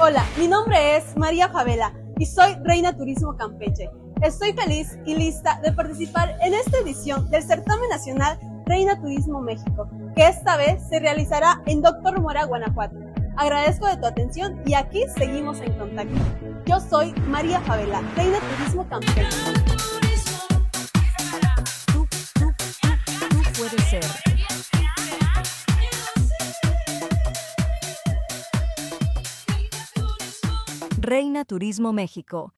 Hola, mi nombre es María Favela y soy Reina Turismo Campeche. Estoy feliz y lista de participar en esta edición del certamen nacional Reina Turismo México, que esta vez se realizará en Doctor Mora, Guanajuato. Agradezco de tu atención y aquí seguimos en contacto. Yo soy María Favela, Reina Turismo Campeche. Tú, tú, tú, tú puedes ser. Reina Turismo México